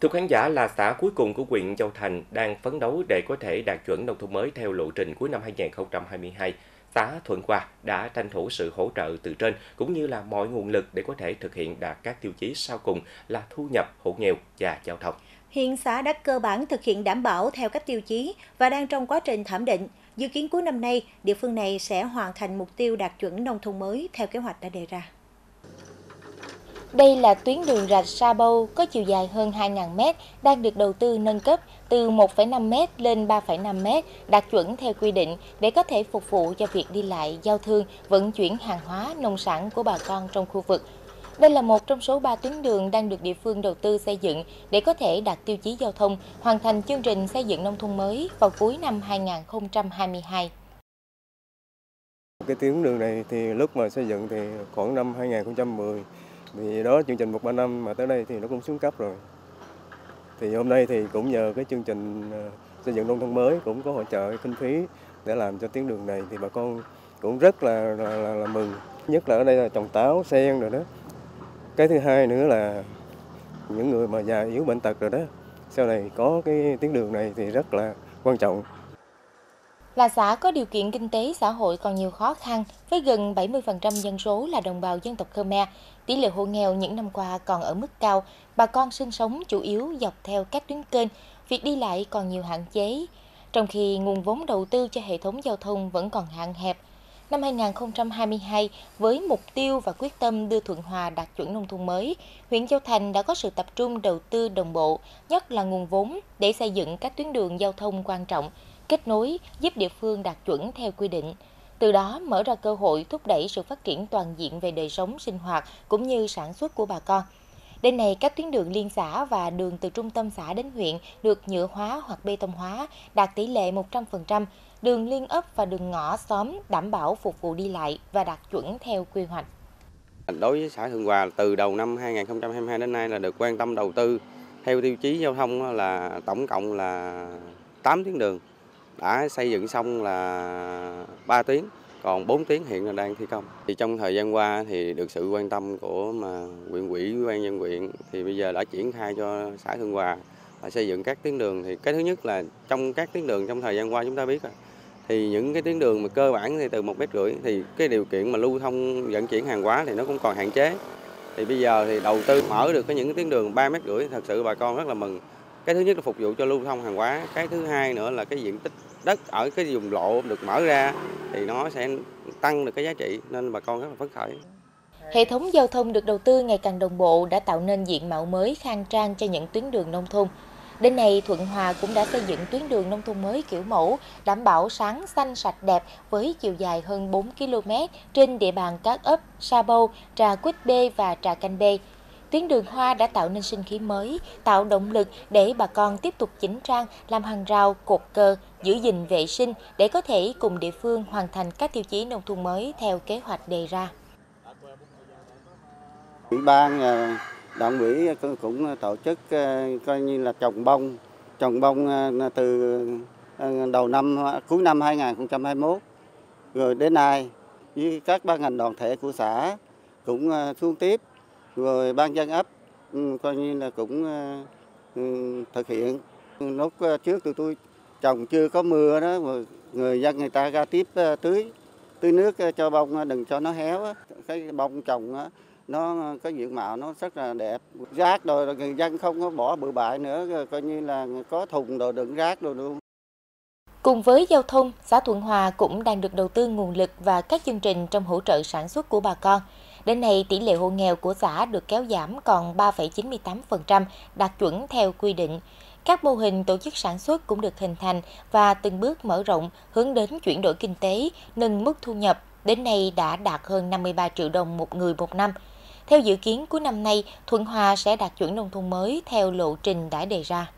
Thưa khán giả là xã cuối cùng của huyện Châu Thành đang phấn đấu để có thể đạt chuẩn nông thôn mới theo lộ trình cuối năm 2022. Xã Thuận Hòa đã tranh thủ sự hỗ trợ từ trên cũng như là mọi nguồn lực để có thể thực hiện đạt các tiêu chí sau cùng là thu nhập, hộ nghèo và giao thông. Hiện xã đã cơ bản thực hiện đảm bảo theo các tiêu chí và đang trong quá trình thẩm định. Dự kiến cuối năm nay, địa phương này sẽ hoàn thành mục tiêu đạt chuẩn nông thôn mới theo kế hoạch đã đề ra. Đây là tuyến đường rạch Sa Bâu có chiều dài hơn 2.000 m đang được đầu tư nâng cấp từ 1,5 m lên 3,5 m đạt chuẩn theo quy định để có thể phục vụ cho việc đi lại, giao thương, vận chuyển hàng hóa, nông sản của bà con trong khu vực. Đây là một trong số 3 tuyến đường đang được địa phương đầu tư xây dựng để có thể đạt tiêu chí giao thông, hoàn thành chương trình xây dựng nông thôn mới vào cuối năm 2022. Cái tuyến đường này thì lúc mà xây dựng thì khoảng năm 2010 thì đó chương trình 135 mà tới đây thì nó cũng xuống cấp rồi. Thì hôm nay thì cũng nhờ cái chương trình ờ, xây dựng nông thôn mới cũng có hỗ trợ kinh phí để làm cho tuyến đường này thì bà con cũng rất là là, là, là mừng. Nhất là ở đây là trồng táo sen rồi đó. Cái thứ hai nữa là những người mà già yếu bệnh tật rồi đó sau này có cái tuyến đường này thì rất là quan trọng là xã có điều kiện kinh tế xã hội còn nhiều khó khăn, với gần 70% dân số là đồng bào dân tộc Khmer. Tỷ lệ hộ nghèo những năm qua còn ở mức cao, bà con sinh sống chủ yếu dọc theo các tuyến kênh, việc đi lại còn nhiều hạn chế. Trong khi nguồn vốn đầu tư cho hệ thống giao thông vẫn còn hạn hẹp, năm 2022 với mục tiêu và quyết tâm đưa Thuận Hòa đạt chuẩn nông thôn mới, huyện Châu Thành đã có sự tập trung đầu tư đồng bộ, nhất là nguồn vốn để xây dựng các tuyến đường giao thông quan trọng, kết nối giúp địa phương đạt chuẩn theo quy định. Từ đó mở ra cơ hội thúc đẩy sự phát triển toàn diện về đời sống sinh hoạt cũng như sản xuất của bà con. Đến nay, các tuyến đường liên xã và đường từ trung tâm xã đến huyện được nhựa hóa hoặc bê tông hóa, đạt tỷ lệ 100%, đường liên ấp và đường ngõ xóm đảm bảo phục vụ đi lại và đạt chuẩn theo quy hoạch. Đối với xã Thường Hòa, từ đầu năm 2022 đến nay là được quan tâm đầu tư theo tiêu chí giao thông là tổng cộng là 8 tuyến đường đã xây dựng xong là 3 tuyến còn 4 tuyến hiện là đang thi công. Thì trong thời gian qua thì được sự quan tâm của mà huyện ủy, ủy ban nhân huyện thì bây giờ đã triển khai cho xã Hương Hòa là xây dựng các tuyến đường. Thì cái thứ nhất là trong các tuyến đường trong thời gian qua chúng ta biết thì những cái tuyến đường mà cơ bản thì từ một mét rưỡi thì cái điều kiện mà lưu thông vận chuyển hàng hóa thì nó cũng còn hạn chế. Thì bây giờ thì đầu tư mở được cái những cái tuyến đường 3 mét rưỡi thật sự bà con rất là mừng cái thứ nhất là phục vụ cho lưu thông hàng hóa cái thứ hai nữa là cái diện tích đất ở cái vùng lộ được mở ra thì nó sẽ tăng được cái giá trị nên bà con rất là phấn khởi. Hệ thống giao thông được đầu tư ngày càng đồng bộ đã tạo nên diện mạo mới khang trang cho những tuyến đường nông thôn. Đến nay, Thuận Hòa cũng đã xây dựng tuyến đường nông thôn mới kiểu mẫu, đảm bảo sáng xanh sạch đẹp với chiều dài hơn 4 km trên địa bàn các ấp Sa Bâu, Trà Quýt B và Trà Canh B. Tuyến đường hoa đã tạo nên sinh khí mới, tạo động lực để bà con tiếp tục chỉnh trang, làm hàng rào, cột cờ, giữ gìn vệ sinh để có thể cùng địa phương hoàn thành các tiêu chí nông thôn mới theo kế hoạch đề ra. Ủy ban ờ, đảng ủy cũng tổ chức ờ, coi như là trồng bông, trồng bông ờ, từ đầu năm cuối năm 2021 rồi đến nay với các ban ngành đoàn thể của xã cũng xuống tiếp rồi ban dân ấp ừ, coi như là cũng ờ, ừ, thực hiện. Lúc ờ, trước tụi tôi trồng chưa có mưa đó mà người dân người ta ra tiếp ờ, tưới tưới nước cho bông đừng cho nó héo cái bông trồng nó có diện mạo nó rất là đẹp. Rác rồi người dân không có bỏ bừa bãi nữa coi như là có thùng đồ đựng rác rồi luôn. Cùng với giao thông, xã Thuận Hòa cũng đang được đầu tư nguồn lực và các chương trình trong hỗ trợ sản xuất của bà con. Đến nay, tỷ lệ hộ nghèo của xã được kéo giảm còn 3,98%, đạt chuẩn theo quy định. Các mô hình tổ chức sản xuất cũng được hình thành và từng bước mở rộng hướng đến chuyển đổi kinh tế, nâng mức thu nhập, đến nay đã đạt hơn 53 triệu đồng một người một năm. Theo dự kiến cuối năm nay, Thuận Hòa sẽ đạt chuẩn nông thôn mới theo lộ trình đã đề ra.